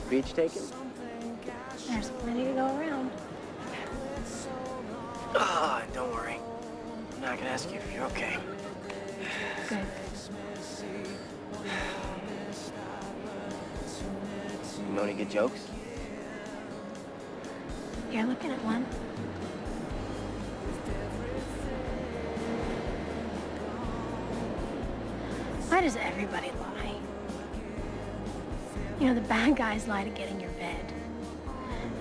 beach taken? There's plenty to go around. Ah, don't worry. I'm not gonna ask you if you're okay. Good. You know any good jokes? You're looking at one. Why does everybody lie? You know, the bad guys lie to get in your bed.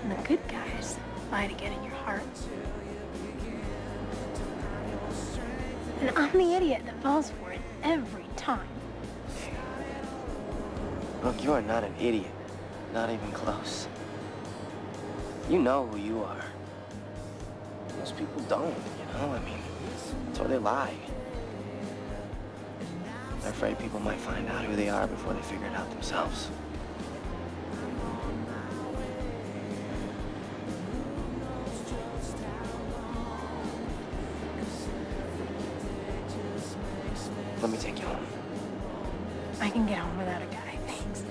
And the good guys lie to get in your heart. And I'm the idiot that falls for it every time. Look, you are not an idiot. Not even close. You know who you are. Most people don't, you know? I mean, that's why they lie. They're afraid people might find out who they are before they figure it out themselves. Let me take you home. I can get home without a guy, thanks.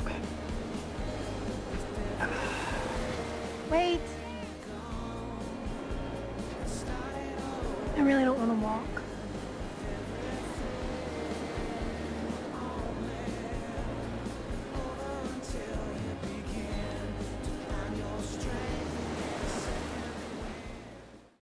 Okay. Wait. I really don't want to walk.